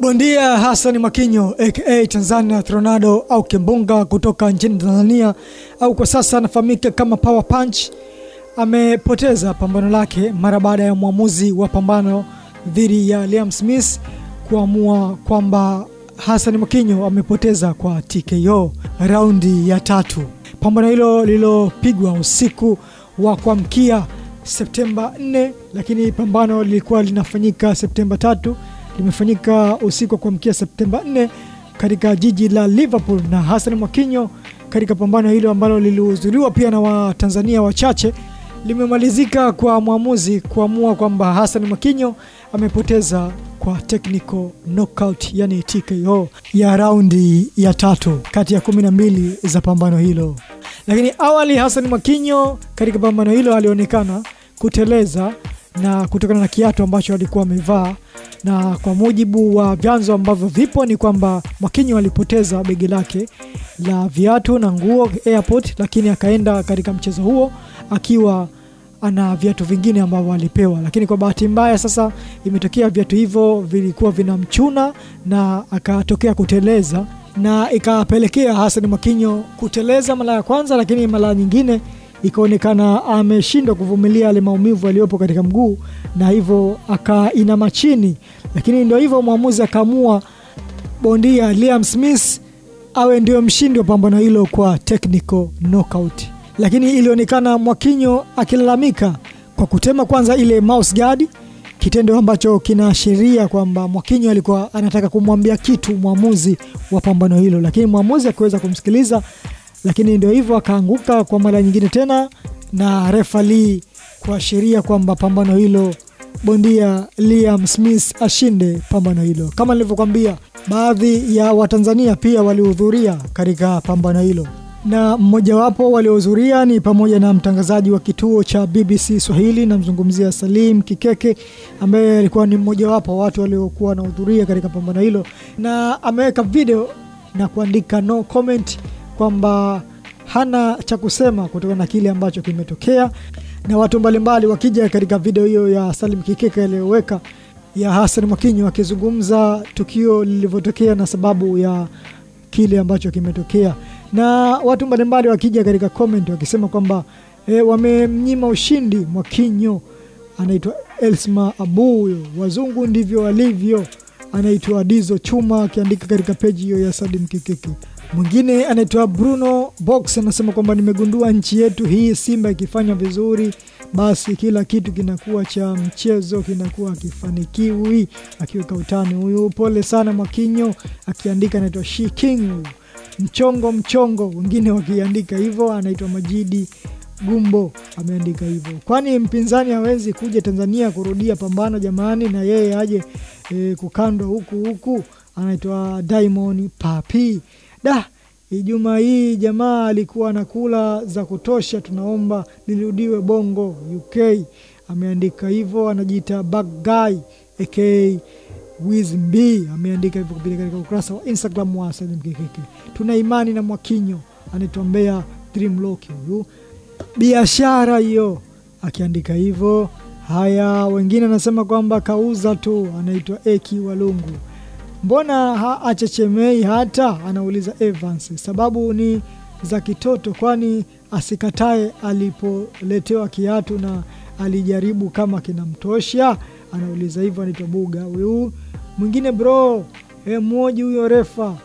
Bondia Hassan makinyo aka Tanzania Tornado au Kimbunga kutoka nchini Tanzania au kwa sasa anafahamika kama Power Punch amepoteza pambano lake mara baada ya mwamuzi wa pambano dhidi ya Liam Smith kuamua kwamba Hassan makinyo amepoteza kwa TKO raundi ya tatu. Pambano hilo lililopigwa usiku wa kuamkia Septemba 4, lakini pambano lilikuwa linafanyika Septemba tatu limefanyika usiku wa kuamkia Septemba 4 katika jiji la Liverpool, na Hassan Mwakinyo katika pambano hilo ambalo lilihudhuriwa pia na Watanzania wachache limemalizika kwa mwamuzi kuamua kwamba Hassan Mwakinyo amepoteza kwa technical knockout, yani TKO ya raundi ya tatu kati ya kumi na mbili za pambano hilo. Lakini awali Hassan Mwakinyo katika pambano hilo alionekana kuteleza na kutokana na kiatu ambacho alikuwa amevaa, na kwa mujibu wa vyanzo ambavyo vipo ni kwamba Mwakinyo alipoteza begi lake la viatu na nguo airport, lakini akaenda katika mchezo huo akiwa ana viatu vingine ambavyo alipewa, lakini kwa bahati mbaya sasa imetokea viatu hivyo vilikuwa vinamchuna na akatokea kuteleza, na ikapelekea Hassan Mwakinyo kuteleza mara ya kwanza, lakini mara nyingine ikaonekana ameshindwa kuvumilia yale maumivu aliyopo katika mguu na hivyo akainama chini, lakini ndio hivyo mwamuzi akaamua bondia Liam Smith awe ndio mshindi wa pambano hilo kwa technical knockout. Lakini ilionekana Mwakinyo akilalamika kwa kutema kwanza ile mouse guard, kitendo ambacho kinaashiria kwamba Mwakinyo alikuwa anataka kumwambia kitu mwamuzi wa pambano hilo, lakini mwamuzi akiweza kumsikiliza lakini ndio hivyo akaanguka kwa mara nyingine tena, na refali kuashiria kwamba pambano hilo bondia Liam Smith ashinde pambano hilo. Kama nilivyokwambia, baadhi ya Watanzania pia walihudhuria katika pambano hilo, na mmojawapo waliohudhuria ni pamoja na mtangazaji wa kituo cha BBC Swahili, namzungumzia Salim Kikeke ambaye alikuwa ni mmojawapo wa watu waliokuwa wanahudhuria katika pambano hilo, na ameweka video na kuandika no comment kwamba hana cha kusema kutokana na kile ambacho kimetokea, na watu mbalimbali wakija katika video hiyo ya Salim Kikeke aliyoweka ya Hassan Mwakinyo akizungumza tukio lilivyotokea na sababu ya kile ambacho kimetokea, na watu mbalimbali wakija katika comment wakisema kwamba e, wamemnyima ushindi Mwakinyo. Anaitwa Elsma Abu, wazungu ndivyo walivyo. Anaitwa Dizo Chuma akiandika katika peji hiyo ya Salim Kikeke. Mwingine anaitwa Bruno Box anasema kwamba nimegundua nchi yetu hii Simba ikifanya vizuri, basi kila kitu kinakuwa cha mchezo kinakuwa kifanikiwi, akiweka utani huyu. Pole sana Mwakinyo akiandika, anaitwa Shiking mchongo mchongo, wengine wakiandika hivyo. Anaitwa Majidi Gumbo ameandika hivyo, kwani mpinzani hawezi kuja Tanzania kurudia pambano jamani, na yeye aje e, kukandwa huku huku. Anaitwa Diamond Papi da Ijumaa hii jamaa alikuwa na kula za kutosha, tunaomba lirudiwe Bongo UK. Ameandika hivyo, anajiita Bagguy aka Wizmb ameandika hivyo kupitia katika ukurasa wa Instagram wa Salim Kikeke. Tuna imani na Mwakinyo, anaitwa Mbea Dreamlock huyu biashara hiyo, akiandika hivyo. Haya, wengine anasema kwamba kauza tu, anaitwa Eki Walungu Mbona haachechemei hata? Anauliza Evans. Sababu ni za kitoto, kwani asikatae alipoletewa kiatu na alijaribu kama kinamtosha? Anauliza hivyo, anaitwa Buga huyu. Mwingine bro, e, mmoja huyo refa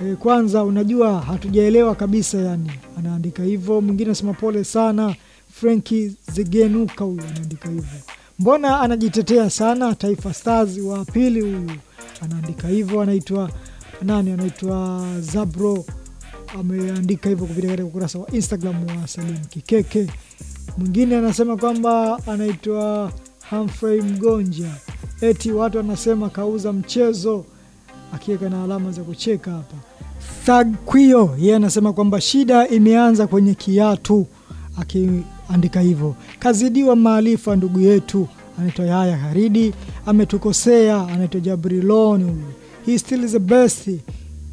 e, kwanza unajua hatujaelewa kabisa yani, anaandika hivyo. Mwingine anasema pole sana Frenki Zigenuka, huyu anaandika hivyo. Mbona anajitetea sana Taifa Stars wa pili huyu anaandika hivyo. Anaitwa nani? Anaitwa Zabro, ameandika hivyo kupitia katika ukurasa wa Instagram wa Salim Kikeke. Mwingine anasema kwamba anaitwa hamfrey Mgonja, eti watu anasema kauza mchezo, akiweka na alama za kucheka hapa. Thagquio yeye anasema kwamba shida imeanza kwenye kiatu, akiandika hivyo. Kazidiwa maarifa ndugu yetu anaitwa Yaya Haridi ametukosea. Anaitwa Jabrilon huyu, he still is the best,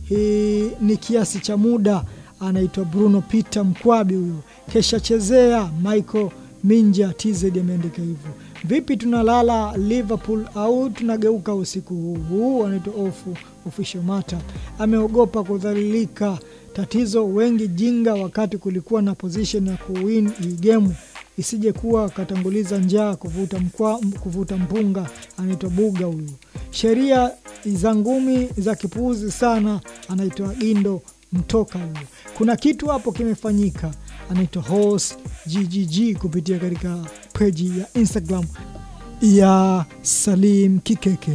he ni kiasi cha muda. Anaitwa Bruno Peter Mkwabi huyu, kesha chezea Michael Minja TZ ameandika hivyo. vipi tunalala Liverpool au tunageuka usiku huu? Anaitwa ofu official mata, ameogopa kudhalilika. Tatizo wengi jinga, wakati kulikuwa na position ya kuwin hii gemu isije kuwa katanguliza njaa kuvuta mkwa, kuvuta mpunga. Anaitwa Buga huyu. Sheria za ngumi za kipuuzi sana, anaitwa Gindo Mtoka huyu. Kuna kitu hapo kimefanyika, anaitwa Horse GGG kupitia katika peji ya Instagram ya Salim Kikeke.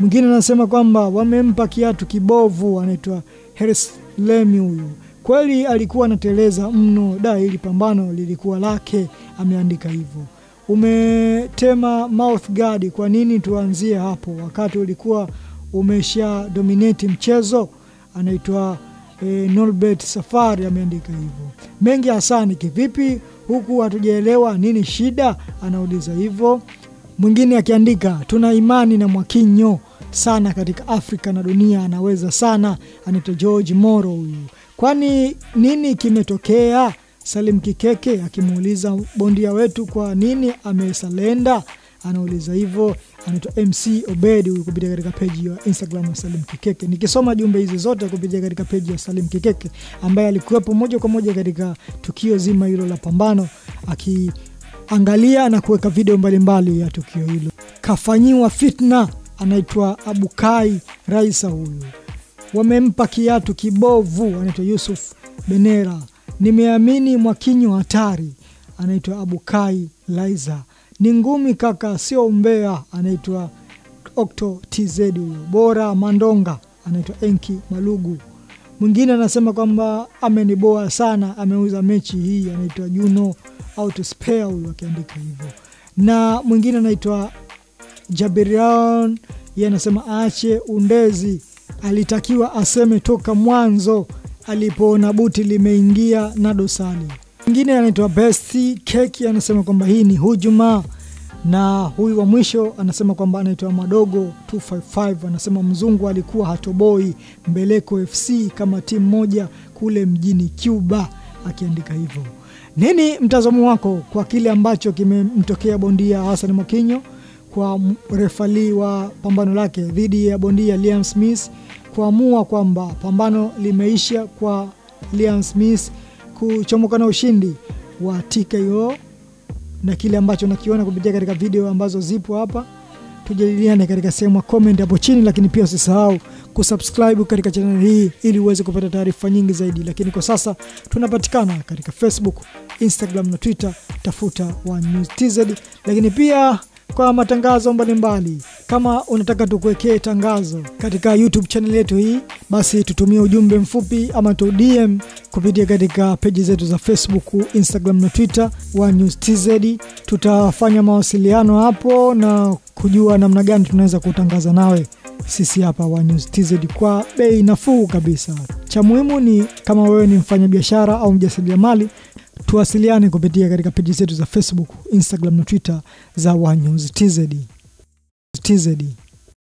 Mwingine anasema kwamba wamempa kiatu kibovu, anaitwa Herslemi huyu. Kweli alikuwa anateleza mno, da, ili pambano lilikuwa lake, ameandika hivyo. Umetema mouth guard, kwa nini tuanzie hapo wakati ulikuwa umesha dominate mchezo? Anaitwa e, Norbert Safari ameandika hivyo. Mengi Hasani, kivipi huku hatujaelewa nini shida? Anauliza hivyo. Mwingine akiandika tuna imani na Mwakinyo sana katika Afrika na dunia, anaweza sana. Anaitwa George Moro huyu. Kwani nini kimetokea? Salim Kikeke akimuuliza bondia wetu kwa nini amesalenda, anauliza hivyo. Anaitwa MC Obedi huyu kupitia katika peji ya Instagram ya Salim Kikeke. Nikisoma jumbe hizi zote kupitia katika peji ya Salim Kikeke ambaye alikuwepo moja kwa moja katika tukio zima hilo la pambano akiangalia na kuweka video mbalimbali mbali ya tukio hilo. Kafanyiwa fitna, anaitwa Abukai Raisa huyu. Wamempa kiatu kibovu, anaitwa Yusuf Benera. Nimeamini Mwakinyo hatari, anaitwa Abukai Laiza. Ni ngumi kaka, sio umbea, anaitwa Okto TZ huyo. Bora Mandonga, anaitwa Enki Malugu. Mwingine anasema kwamba ameniboa sana, ameuza mechi hii, anaitwa Juno Autospare huyo akiandika hivyo. Na mwingine anaitwa Jabirian, yeye anasema aache undezi, alitakiwa aseme toka mwanzo alipoona buti limeingia na dosari. Mwingine anaitwa Besti Keki anasema kwamba hii ni hujuma, na huyu wa mwisho anasema kwamba anaitwa Madogo 255 anasema mzungu alikuwa hatoboi Mbeleko FC kama timu moja kule mjini Cuba, akiandika hivyo. Nini mtazamo wako kwa kile ambacho kimemtokea bondia Hassan Mwakinyo kwa refali wa pambano lake dhidi ya bondia Liam Smith kuamua kwamba pambano limeisha kwa Liam Smith kuchomoka na ushindi wa TKO na kile ambacho nakiona kupitia katika video ambazo zipo hapa, tujadiliane katika sehemu ya comment hapo chini, lakini pia usisahau kusubscribe katika channel hii ili uweze kupata taarifa nyingi zaidi. Lakini kwa sasa tunapatikana katika Facebook, Instagram na Twitter, tafuta One News TZ, lakini pia kwa matangazo mbalimbali mbali. Kama unataka tukuwekee tangazo katika YouTube channel yetu hii, basi tutumie ujumbe mfupi ama tu DM kupitia katika peji zetu za Facebook, Instagram na Twitter wa News TZ. Tutafanya mawasiliano hapo na kujua namna gani tunaweza kutangaza nawe sisi hapa wa News TZ kwa bei nafuu kabisa. Cha muhimu ni kama wewe ni mfanyabiashara au mjasiriamali tuwasiliane kupitia katika peji zetu za Facebook, Instagram na Twitter za Wanyuzi.